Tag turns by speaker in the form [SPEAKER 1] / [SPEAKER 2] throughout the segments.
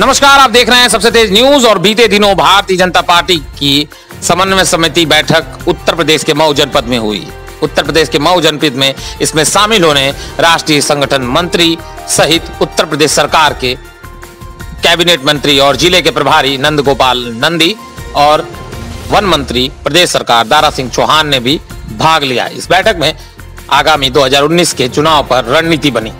[SPEAKER 1] नमस्कार, आप देख रहे हैं सबसे तेज न्यूज़ और बीते दिनों भारतीय जनता पार्टी की समन्वय समिति बैठक उत्तर प्रदेश के मऊ जनपद में हुई। उत्तर प्रदेश के मऊ जनपद में इसमें शामिल होने राष्ट्रीय संगठन मंत्री सहित उत्तर प्रदेश सरकार के कैबिनेट मंत्री और ज़िले के प्रभारी नंद गोपाल नंदी और वन मंत्री प्रदेश सरकार दारा सिंह चौहान ने भी भाग लिया। इस बैठक में आगामी 2019 के चुनाव पर रणनीति बनी।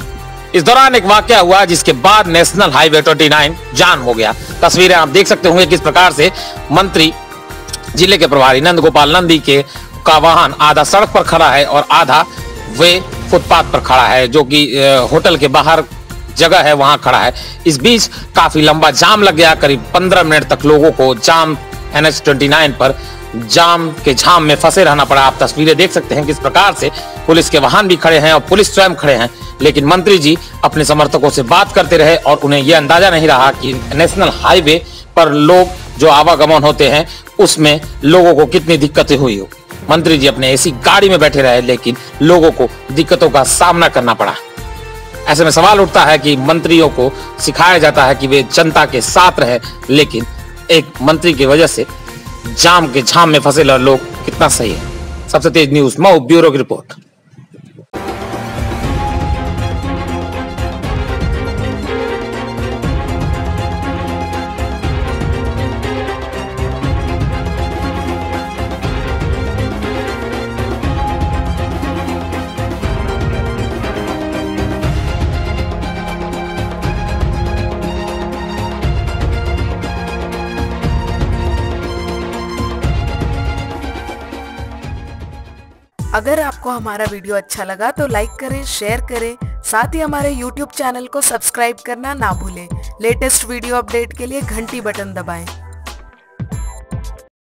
[SPEAKER 1] इस दौरान एक वाक्य हुआ जिसके बाद नेशनल हाईवे 29 जाम हो गया। तस्वीरें आप देख सकते होंगे किस प्रकार से मंत्री ज़िले के प्रभारी नंद गोपाल नंदी के का वाहन आधा सड़क पर खड़ा है और आधा वे फुटपाथ पर खड़ा है, जो कि होटल के बाहर जगह है, वहाँ खड़ा है। इस बीच काफ़ी लंबा जाम लग गया। करीब 15 मिनट तक लोगों को जाम एनएच 29 पर जाम के झाम में फंसे रहना पड़ा। आप तस्वीरें देख सकते हैं किस प्रकार से पुलिस के वाहन भी खड़े हैं और पुलिस स्वयं खड़े हैं। लेकिन मंत्री जी अपने समर्थकों से बात करते रहे और उन्हें यह अंदाज़ा नहीं रहा कि नेशनल हाईवे पर लोग जो आवागमन होते हैं, उसमें लोगों को कितनी दिक्कतें हुई हो। मंत्री जी अपने ऐसी गाड़ी में बैठे रहे, लेकिन लोगों को दिक्कतों का सामना करना पड़ा। ऐसे में सवाल उठता है कि मंत्रियों को सिखाया जाता है कि वे जनता के साथ रहे, लेकिन एक मंत्री की वजह से जाम के झाम में फंसे लोग। कितना सही है। सबसे तेज न्यूज़, मऊ, ब्यूरो की रिपोर्ट।
[SPEAKER 2] अगर आपको हमारा वीडियो अच्छा लगा तो लाइक करें शेयर करें। साथ ही हमारे YouTube चैनल को सब्सक्राइब करना ना भूलें। लेटेस्ट वीडियो अपडेट के लिए घंटी बटन दबाएँ।